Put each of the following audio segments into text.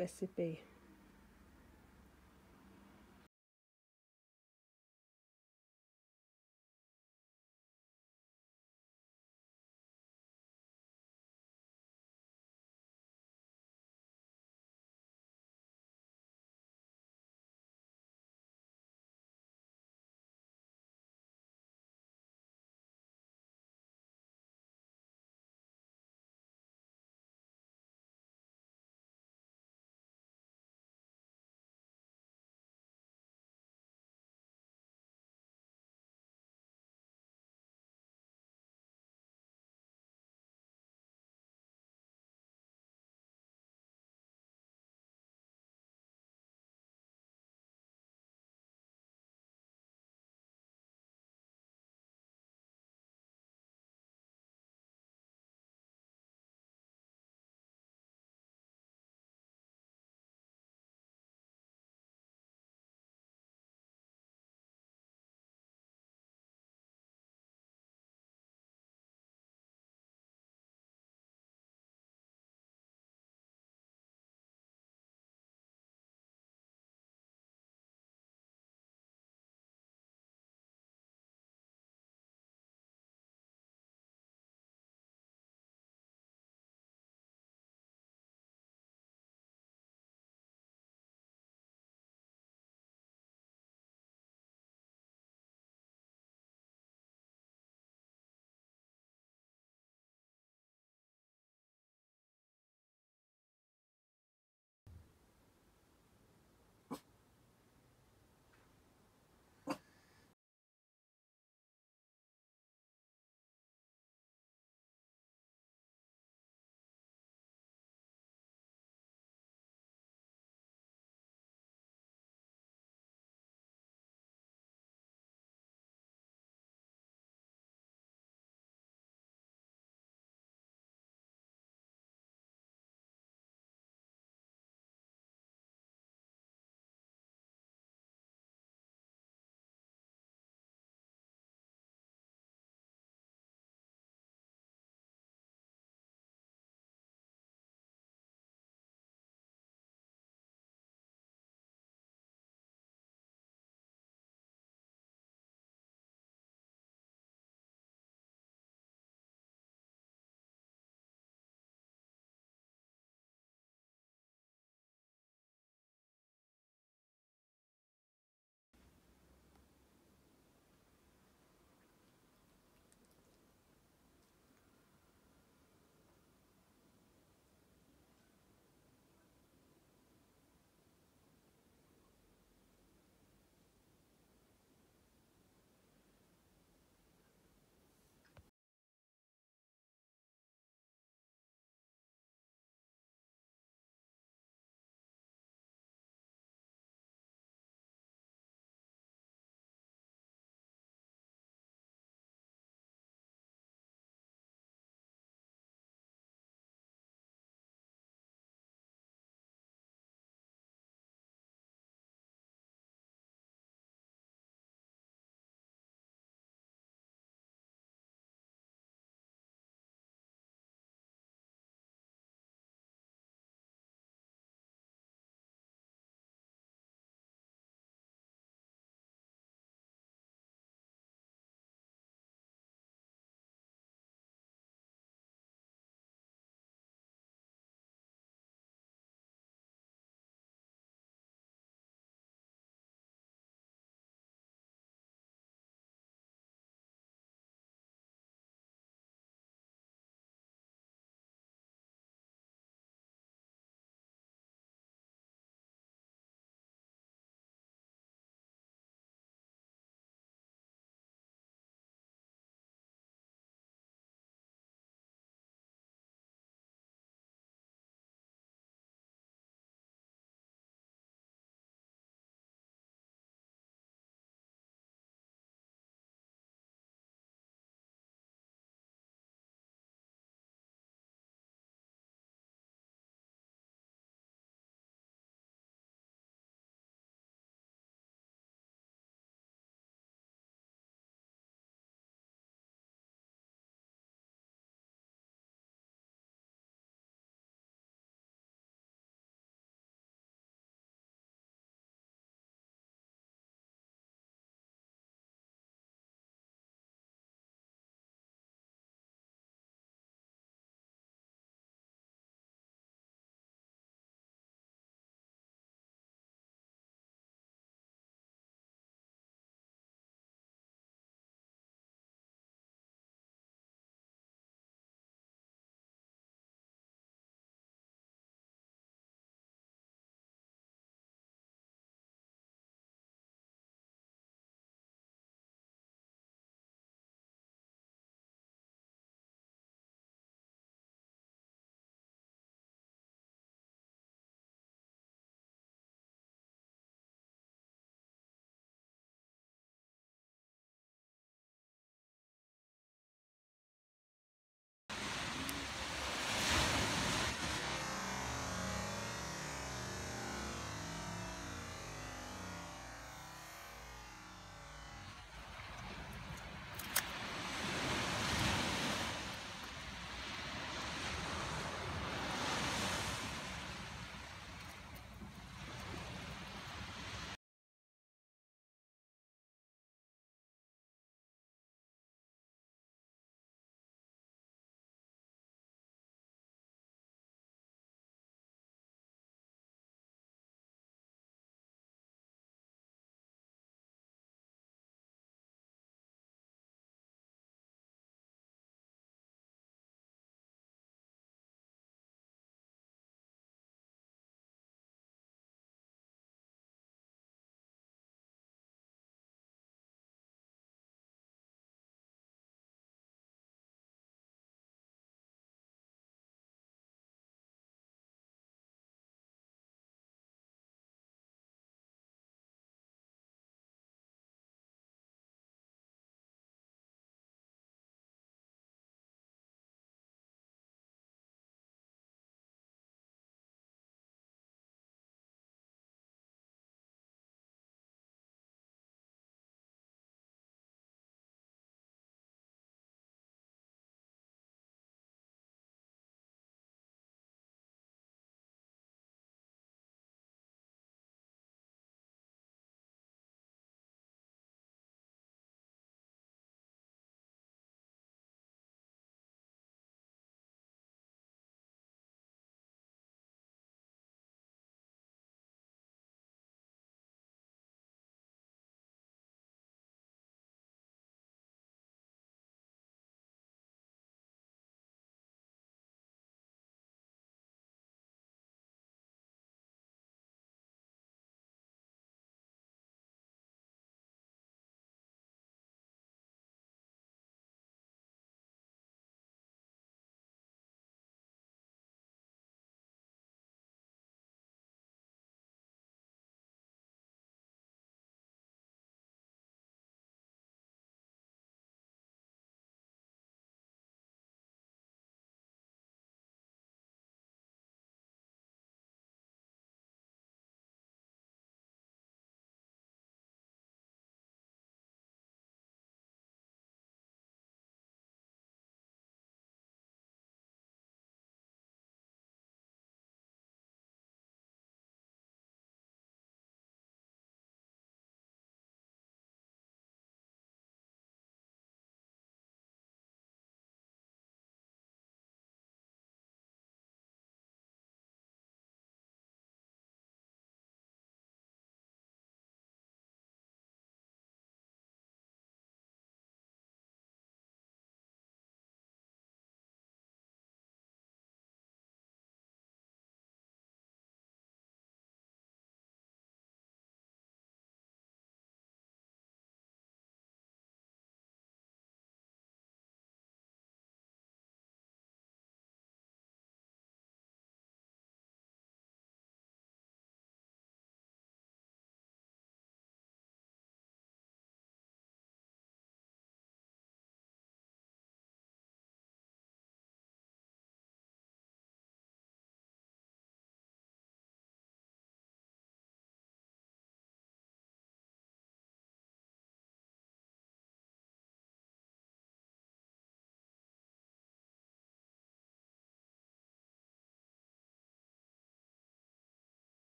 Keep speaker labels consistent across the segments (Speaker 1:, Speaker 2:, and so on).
Speaker 1: SP.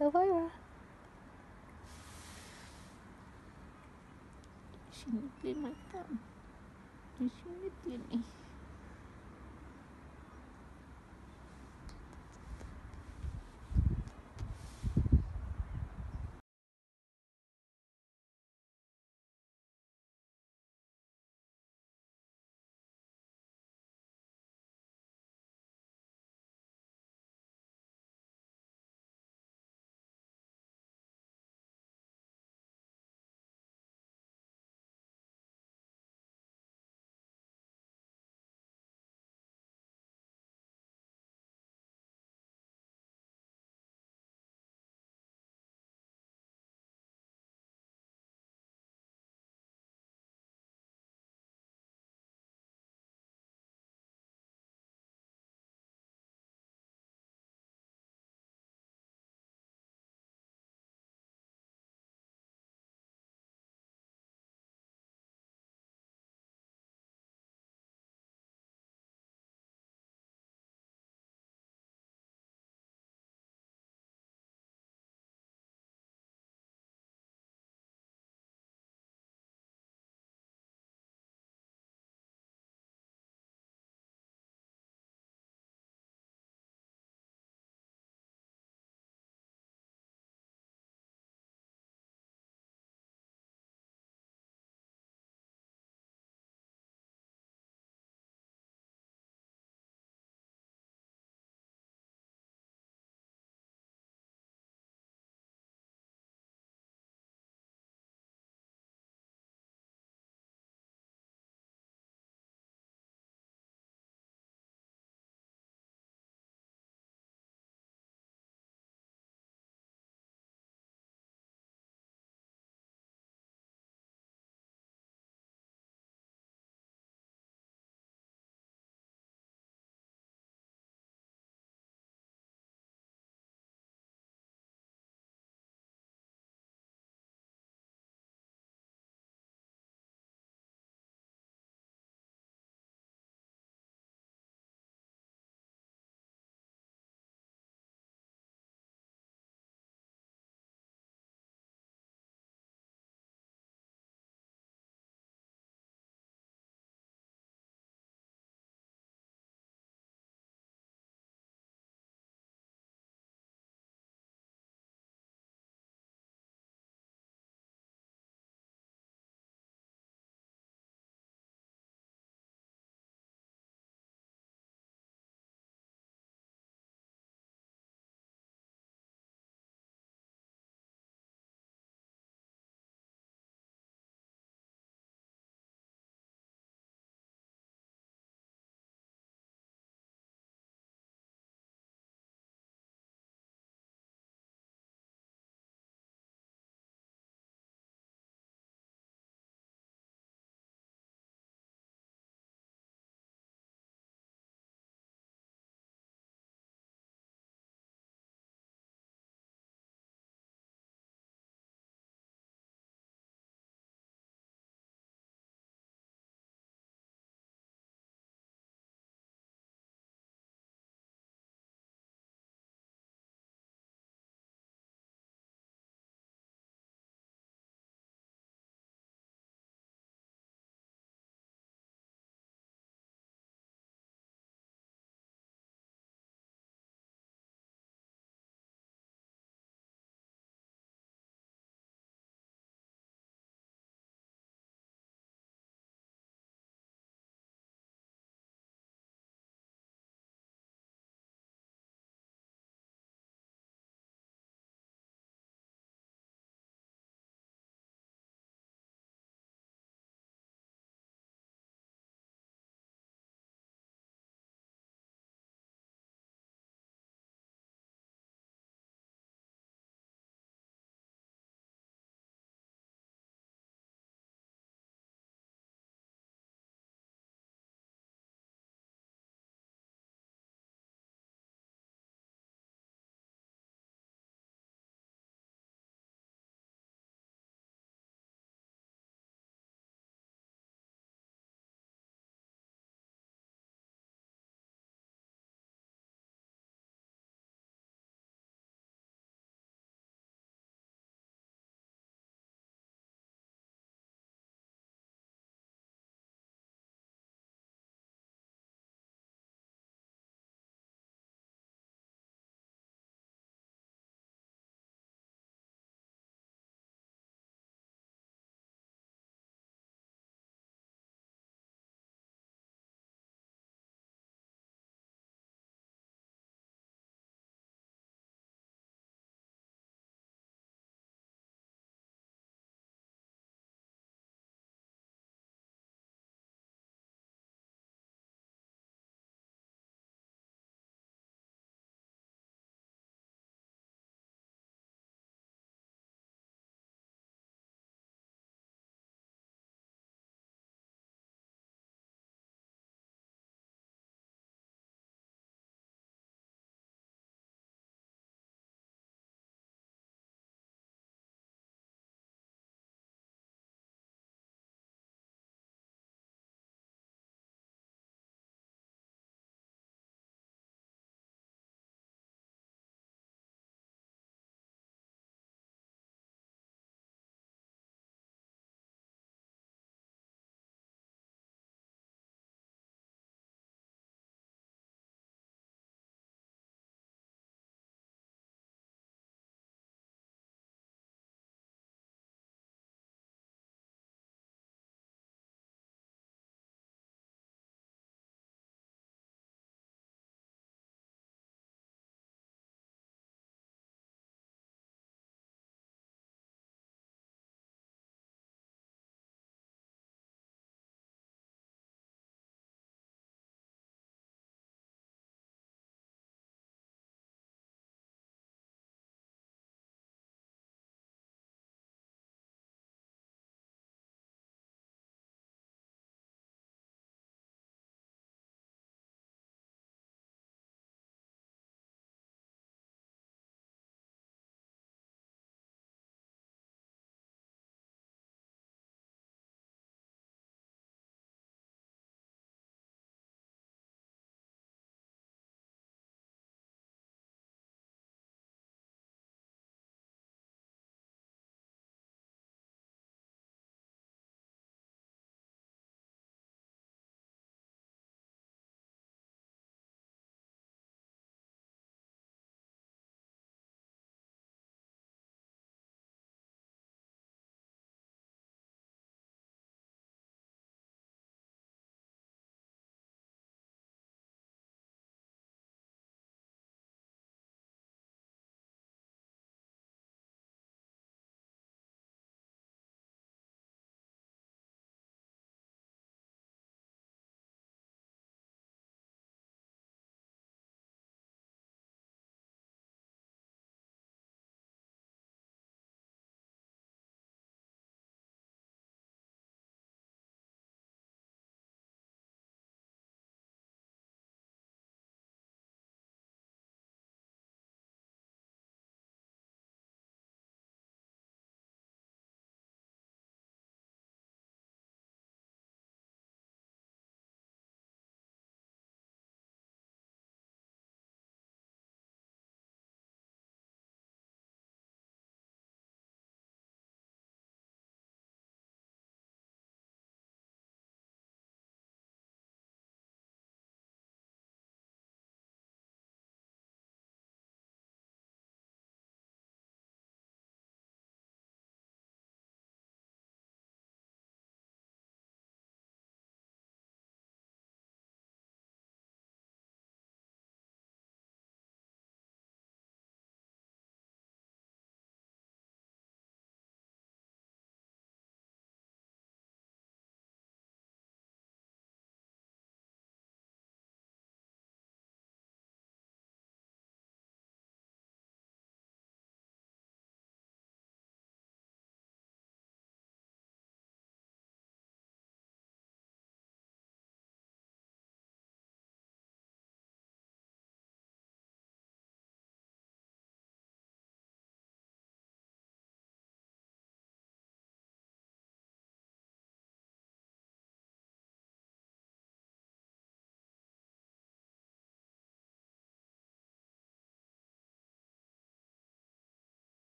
Speaker 2: Elvira. Şimdi bir makam. Şimdi bir